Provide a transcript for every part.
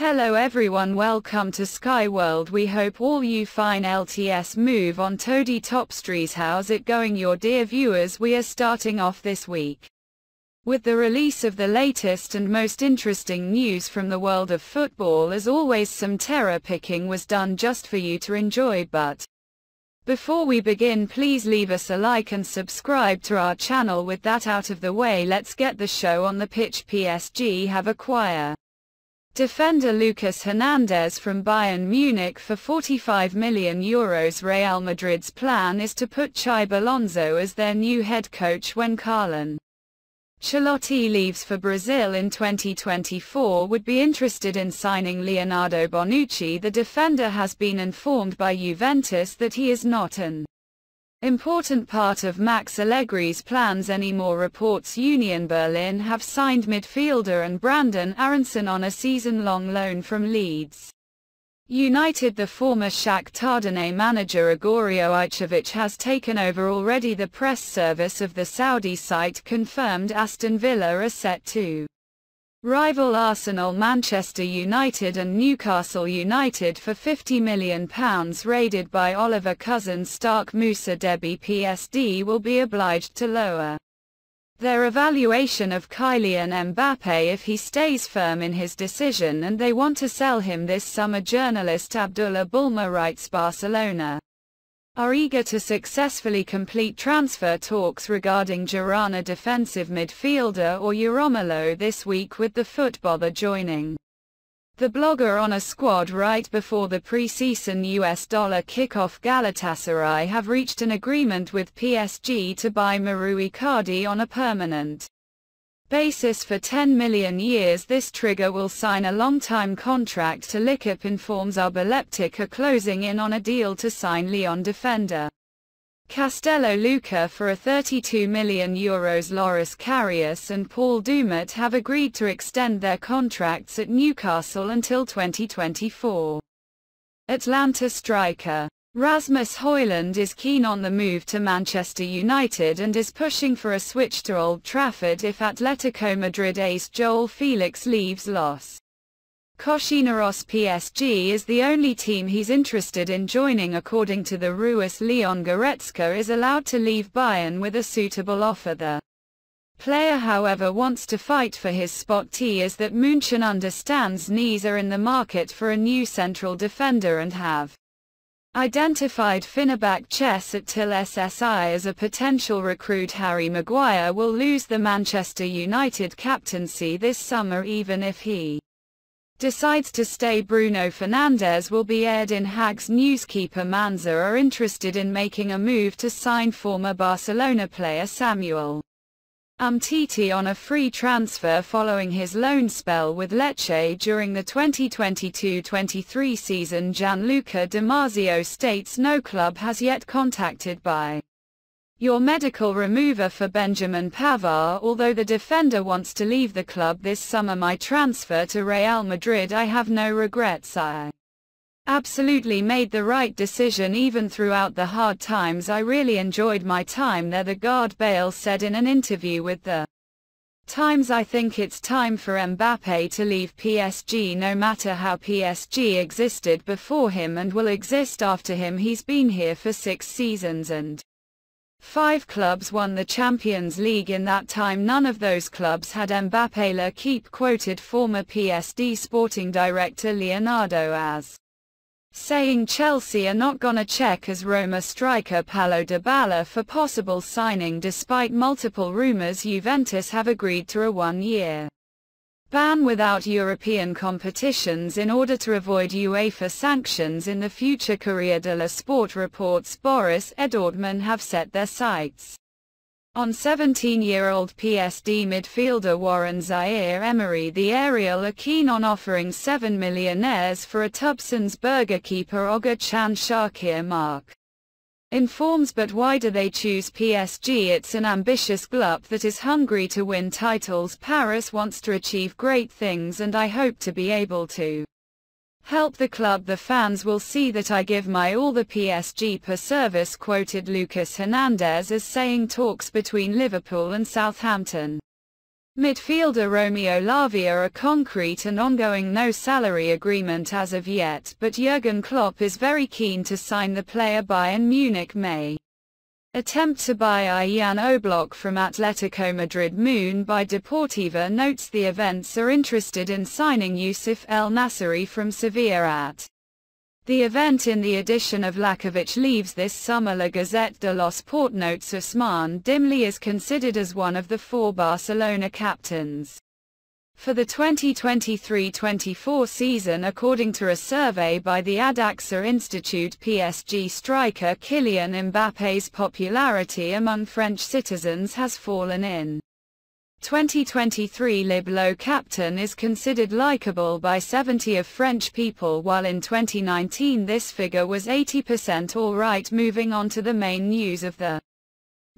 Hello everyone welcome to Sky World. We hope all you fine LTS move on Toady Topstrees how's it going your dear viewers? We are starting off this week with the release of the latest and most interesting news from the world of football. As always some terror picking was done just for you to enjoy but before we begin please leave us a like and subscribe to our channel. With that out of the way let's get the show on the pitch. PSG have acquire defender Lucas Hernandez from Bayern Munich for 45 million euros. Real Madrid's plan is to put Xabi Alonso as their new head coach when Carlo Ancelotti leaves for Brazil in 2024 would be interested in signing Leonardo Bonucci. The defender has been informed by Juventus that he is not an important part of Max Allegri's plans anymore reports Union Berlin have signed midfielder and Brenden Aaronson on a season-long loan from Leeds. United The former Shakhtar Donetsk manager Igor Jovicevic has taken over already the press service of the Saudi site confirmed Aston Villa are set to rival Arsenal Manchester United and Newcastle United for £50 million raided by Oliver Cousin Stark Moussa Diaby PSG will be obliged to lower their evaluation of Kylian Mbappe if he stays firm in his decision and they want to sell him this summer journalist Abdullah Bulma writes Barcelona are eager to successfully complete transfer talks regarding Girona defensive midfielder Oriol Romeu this week with the footballer joining. The blogger on a squad right before the pre-season US dollar kickoff Galatasaray have reached an agreement with PSG to buy Mauro Icardi on a permanent basis for 10 million years this trigger will sign a long-time contract to L'Equipe informs RB Leipzig are closing in on a deal to sign Leon defender. Castello Lukeba for a 32 million euros Loris Karius and Paul Dummett have agreed to extend their contracts at Newcastle until 2024. Atalanta striker Rasmus Højlund is keen on the move to Manchester United and is pushing for a switch to Old Trafford if Atletico Madrid ace João Felix leaves Los Colchoneros PSG is the only team he's interested in joining according to the Ruas Leon Goretzka is allowed to leave Bayern with a suitable offer. The player however wants to fight for his spot. T is that Munchen understands knees are in the market for a new central defender and have identified Fenerbahce at Till SSI as a potential recruit Harry Maguire will lose the Manchester United captaincy this summer even if he decides to stay. Bruno Fernandes will be aired in Hags newskeeper Monza are interested in making a move to sign former Barcelona player Samuel Umtiti on a free transfer following his loan spell with Lecce during the 2022-23 season Gianluca Di Marzio states no club has yet contacted by your medical remover for Benjamin Pavard although the defender wants to leave the club this summer. My transfer to Real Madrid I have no regrets I absolutely made the right decision even throughout the hard times. I really enjoyed my time there the guard Bale said in an interview with the Times. I think it's time for Mbappe to leave PSG no matter how PSG existed before him and will exist after him. He's been here for six seasons and Five clubs won the Champions League. In that time none of those clubs had Mbappé La Keep quoted former PSG sporting director Leonardo as saying Chelsea are not gonna check as Roma striker Paulo Dybala for possible signing despite multiple rumors Juventus have agreed to a one-year ban without European competitions in order to avoid UEFA sanctions in the future. Corriere dello Sport reports Borussia Dortmund have set their sights on 17-year-old PSG midfielder Warren Zaïre-Emery the Ariel are keen on offering 7 millionaires for a Tucson Burger keeper Oga Chan Shakir Mark. Informs but why do they choose PSG it's an ambitious club that is hungry to win titles. Paris wants to achieve great things and I hope to be able to help the club the fans will see that I give my all the PSG per service quoted Lucas Hernandez as saying talks between Liverpool and Southampton Midfielder Romeo Lavia a concrete and ongoing no-salary agreement as of yet but Jurgen Klopp is very keen to sign the player Bayern Munich may. Attempt to buy Arjan Oblak from Atletico Madrid Mundo Deportivo notes the events are interested in signing Youssef En-Nesyri from Sevilla at the event in the edition of Lakovic leaves this summer La Gazzetta dello Sport notes Ousmane Dembele is considered as one of the four Barcelona captains. For the 2023-24 season according to a survey by the Odoxa Institute PSG striker Kylian Mbappe's popularity among French citizens has fallen in. 2023 Le Bleu captain is considered likable by 70 of French people while in 2019 this figure was 80% alright moving on to the main news of the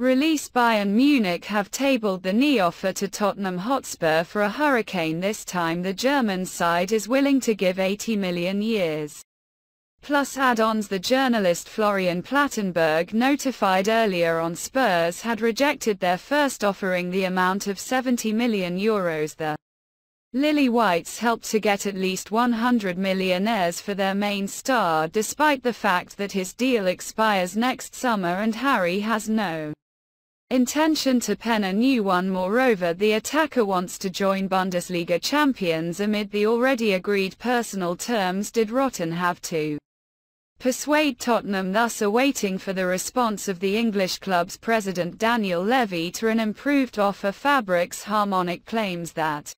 release Bayern Munich have tabled the knee offer to Tottenham Hotspur for a Harry Kane this time the German side is willing to give 80 million years. Plus add-ons the journalist Florian Plettenberg notified earlier on Spurs had rejected their first offering the amount of 70 million euros the Lily Whites helped to get at least 100 millionaires for their main star despite the fact that his deal expires next summer and Harry has no intention to pen a new one moreover the attacker wants to join Bundesliga champions amid the already agreed personal terms did Rotten have to persuade Tottenham thus awaiting for the response of the English club's president Daniel Levy to an improved offer Fabrizio Romano claims that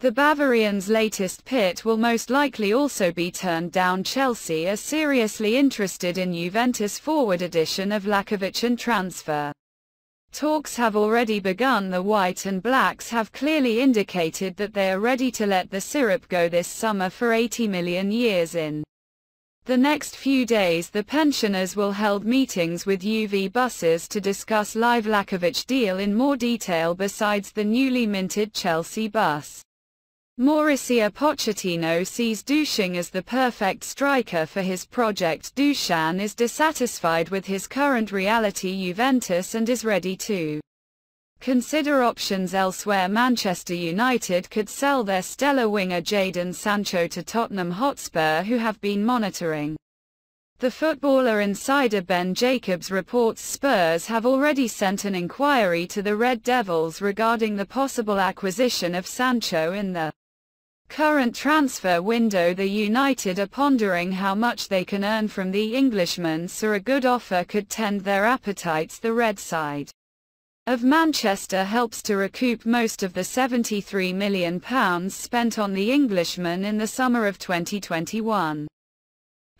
the Bavarian's latest pit will most likely also be turned down Chelsea are seriously interested in Juventus forward Dusan Vlahovic and transfer. Talks have already begun the White and Blacks have clearly indicated that they are ready to let the syrup go this summer for 80 million years in. The next few days the pensioners will held meetings with UV buses to discuss live Lakovic deal in more detail besides the newly minted Chelsea bus. Mauricio Pochettino sees Dusan as the perfect striker for his project. Dusan is dissatisfied with his current reality. Juventus and is ready to Consider options elsewhere. Manchester United could sell their stellar winger Jadon Sancho to Tottenham Hotspur who have been monitoring. The footballer insider Ben Jacobs reports. Spurs have already sent an inquiry to the Red Devils regarding the possible acquisition of Sancho in the current transfer window the United are pondering how much they can earn from the Englishman so a good offer could tend their appetites the red side of Manchester helps to recoup most of the £73 million spent on the Englishman in the summer of 2021.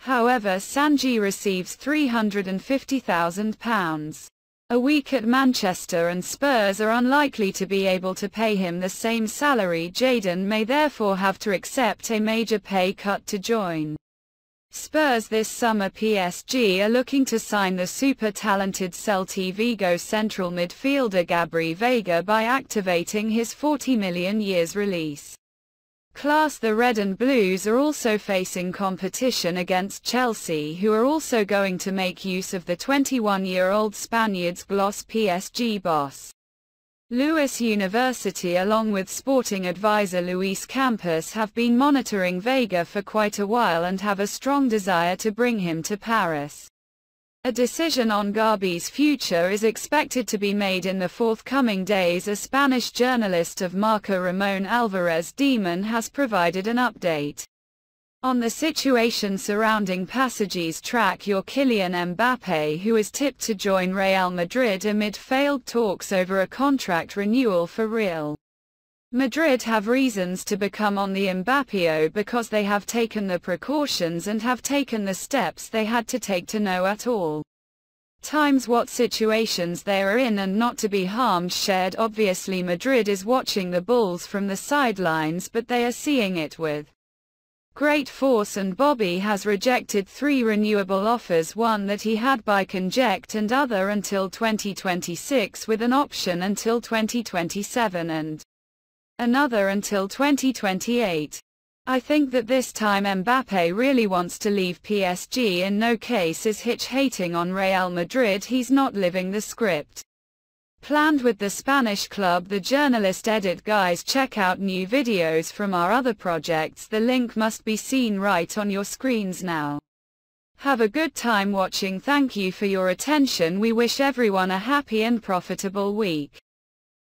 However Sancho receives £350,000 a week at Manchester and Spurs are unlikely to be able to pay him the same salary Jadon may therefore have to accept a major pay cut to join. Spurs this summer PSG are looking to sign the super-talented Celta Vigo central midfielder Gabri Veiga by activating his 40 million years release. Class the Red and Blues are also facing competition against Chelsea who are also going to make use of the 21-year-old Spaniard's gloss PSG boss. Lewis University along with sporting advisor Luis Campos have been monitoring Veiga for quite a while and have a strong desire to bring him to Paris. A decision on Gabri's future is expected to be made in the forthcoming days a Spanish journalist of Marca Ramon Alvarez de Mon has provided an update. On the situation surrounding Passages track your Kylian Mbappe who is tipped to join Real Madrid amid failed talks over a contract renewal for Real. Madrid have reasons to become on the Mbappeo because they have taken the precautions and have taken the steps they had to take to know at all. Times what situations they are in and not to be harmed shared. Obviously Madrid is watching the Bulls from the sidelines but they are seeing it with Great Force and Bobby has rejected three renewable offers one that he had by Conject and other until 2026 with an option until 2027 and another until 2028. I think that this time Mbappe really wants to leave PSG in no case is hitch hating on Real Madrid he's not living the script. planned with the Spanish Club the journalist edit guys check out new videos from our other projects the link must be seen right on your screens now. Have a good time watching thank you for your attention we wish everyone a happy and profitable week.